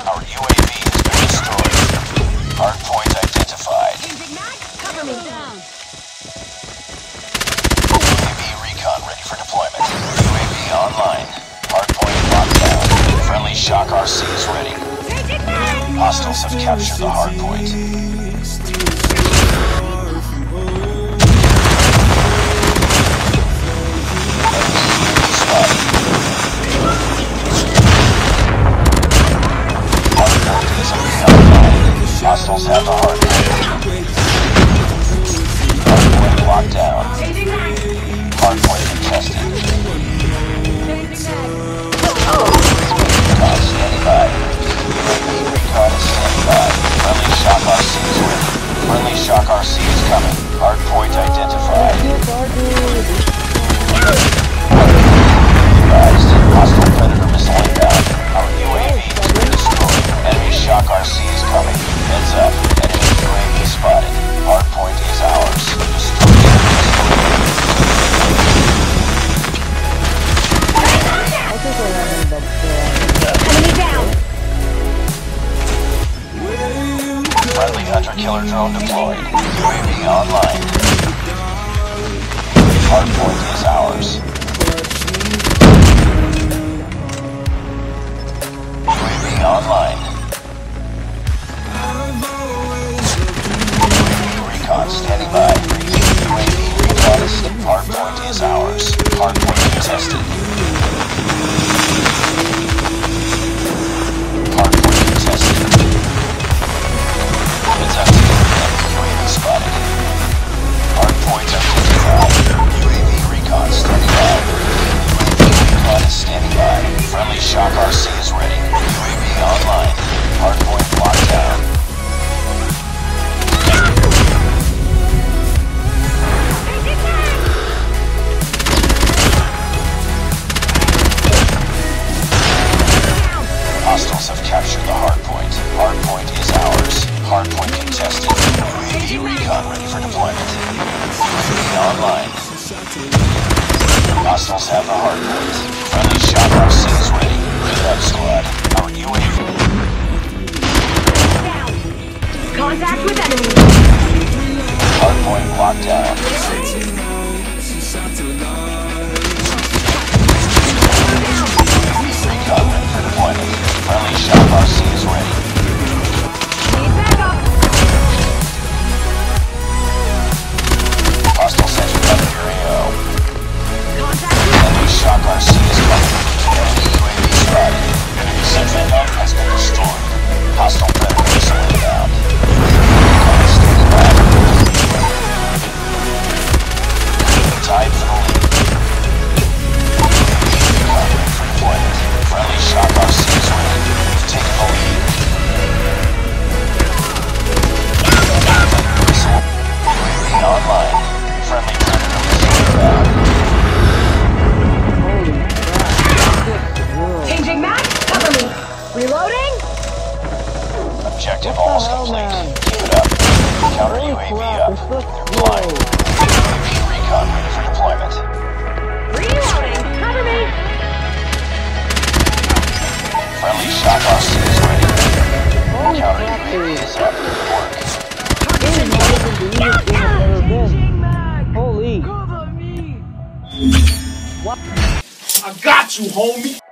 Our UAV has been destroyed. Hardpoint identified. Cover me. UAV recon ready for deployment. UAV online. Hardpoint locked down. Friendly shock RC is ready. Hostiles have captured the. Hardpoint Hostiles have the hardpoint. Hardpoint locked killer drone deployed. UAV online. Hardpoint is ours. UAV online. UAV recon standing by. UAV recon hardpoint is ours. Hardpoint contested. Online. Hostiles have the hardpoint. Friendly shock RC is ready. Get up, squad. Our UAV. Down. Contact with enemy. Hardpoint locked down. Reloading. Objective almost complete. Keep it up. Counter UAV up. They're flying. UAV recon ready for deployment. Reloading. Cover me. Friendly shock RC is ready. Counter UAV is up. Good work. Changing mag. Holy. I got you, homie.